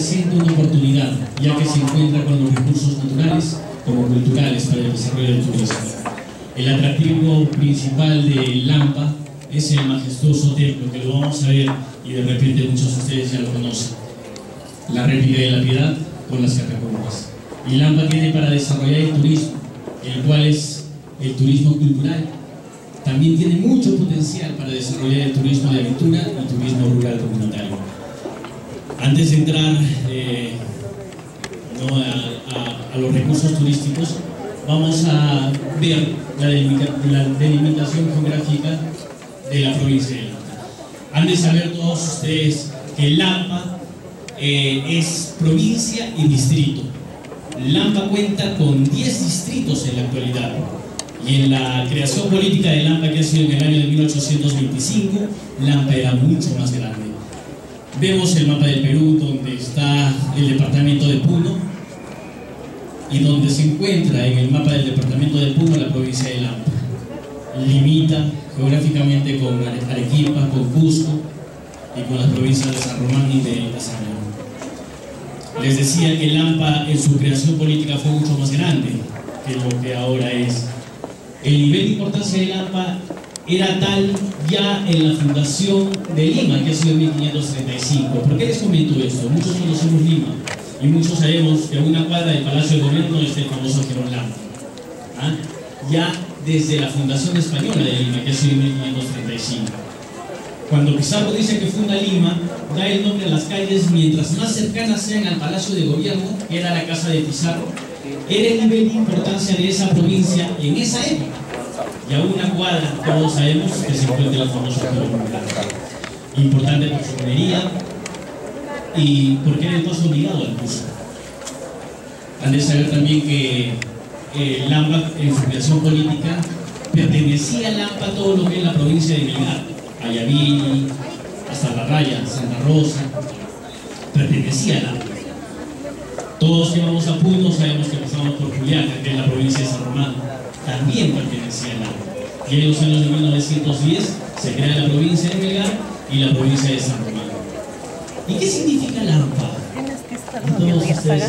representa una oportunidad, ya que se encuentra con los recursos naturales como culturales para el desarrollo del turismo. El atractivo principal de Lampa es el majestuoso templo, que lo vamos a ver y de repente muchos de ustedes ya lo conocen. La réplica de la piedad con las catacumbas. Y Lampa tiene para desarrollar el turismo, el cual es el turismo cultural. También tiene mucho potencial para desarrollar el turismo de aventura y turismo rural. Antes de entrar eh, a, los recursos turísticos, vamos a ver la delimitación geográfica de la provincia de Lampa. Han de saber todos ustedes que Lampa eh, es provincia y distrito. Lampa cuenta con 10 distritos en la actualidad. Y en la creación política de Lampa, que ha sido en el año de 1825, Lampa era mucho más grande. Vemos el mapa del Perú, donde está el departamento de Puno, y donde se encuentra en el mapa del departamento de Puno la provincia de Lampa. Limita geográficamente con Arequipa, con Cusco y con las provincias de San Román y de Casañón. Les decía que Lampa en su creación política fue mucho más grande que lo que ahora es. El nivel de importancia de Lampa era tal ya en la fundación de Lima, que ha sido en 1535. ¿Por qué les comento esto? Muchos conocemos Lima y muchos sabemos que a una cuadra del Palacio de Gobierno está el famoso Jerón Lampa. ¿Ah? Ya desde la fundación española de Lima, que ha sido en 1535. Cuando Pizarro dice que funda Lima, da el nombre a las calles mientras más cercanas sean al Palacio de Gobierno, que era la casa de Pizarro, era el nivel de importancia de esa provincia en esa época. Y a una cuadra, todos sabemos que se encuentra el famoso Jerón Importante por su minería y porque era el paso obligado al Cusco. Han de saber también que eh, Lampa en su política pertenecía a Lampa todo lo que es la provincia de Melgar, Ayavini, hasta La Raya, Santa Rosa, pertenecía a Lampa. Todos que vamos a Puno sabemos que pasamos por Juliaca, que es la provincia de San Román, también pertenecía a Lampa. Y en los años de 1910 se crea la provincia de Melgar y la provincia de San Román. ¿Y qué significa Lampa? Tienes que estar,